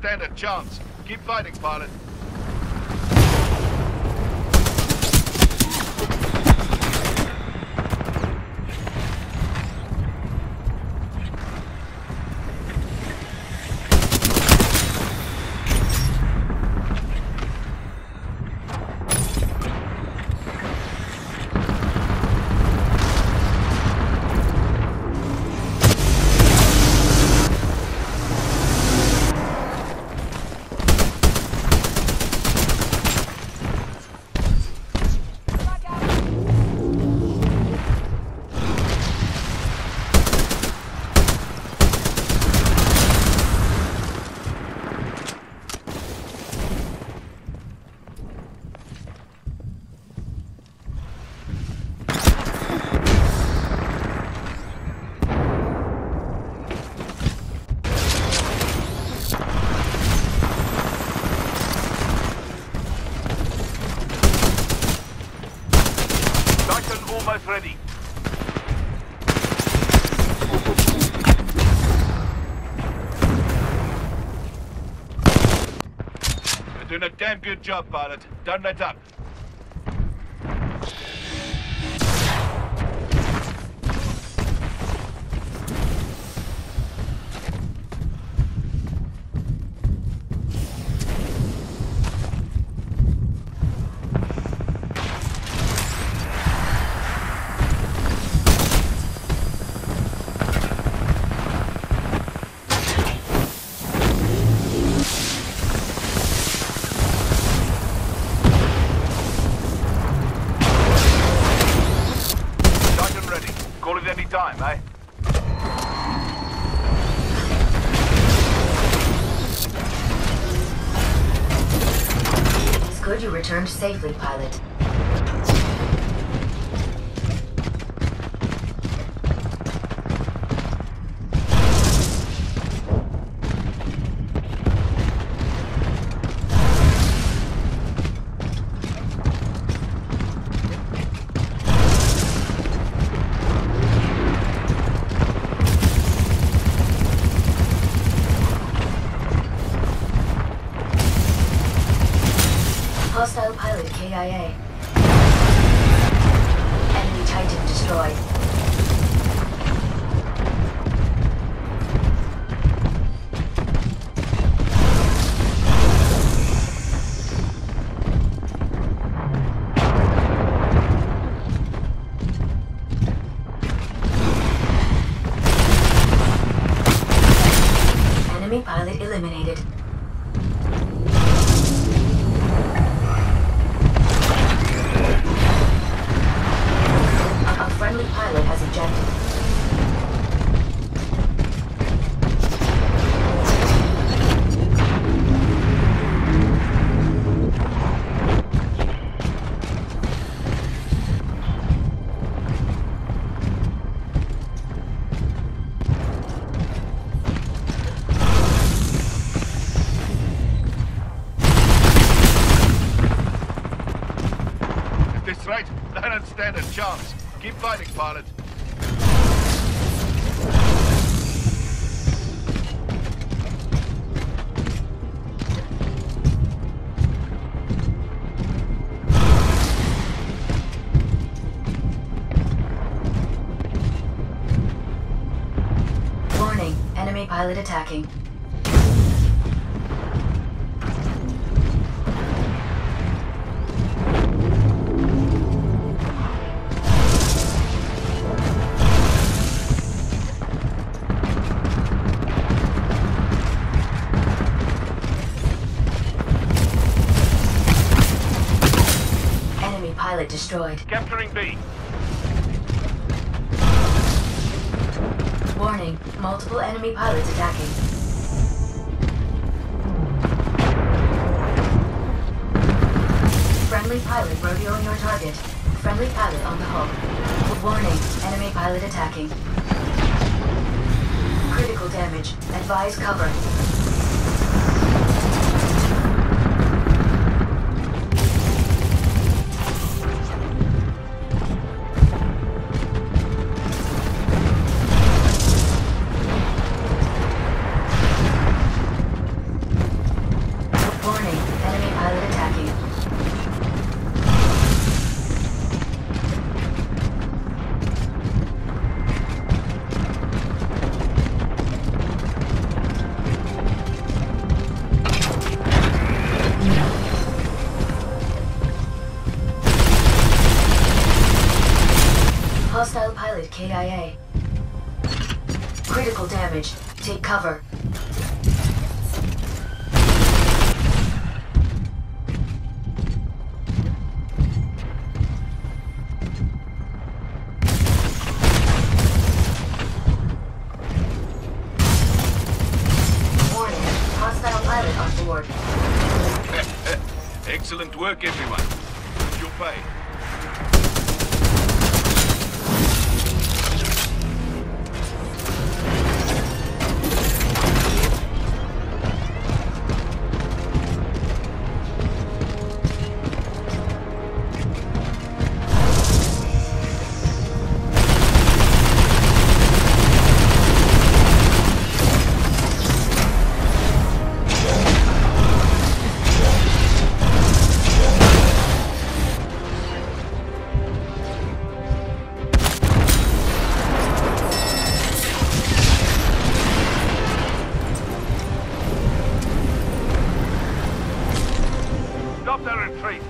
stand a chance. Keep fighting, pilot. Ready. You're doing a damn good job, pilot. Don't let up. You returned safely, pilot. Hostile pilot KIA. Enemy Titan destroyed. Stand a chance. Keep fighting, pilot. Warning, enemy pilot attacking. Destroyed. Capturing B. Warning, multiple enemy pilots attacking. Friendly pilot rodeoing your target. Friendly pilot on the hull. Warning, enemy pilot attacking. Critical damage. Advise cover. Pilot KIA. Critical damage. Take cover. Excellent work, everyone. Your pay. Retreat.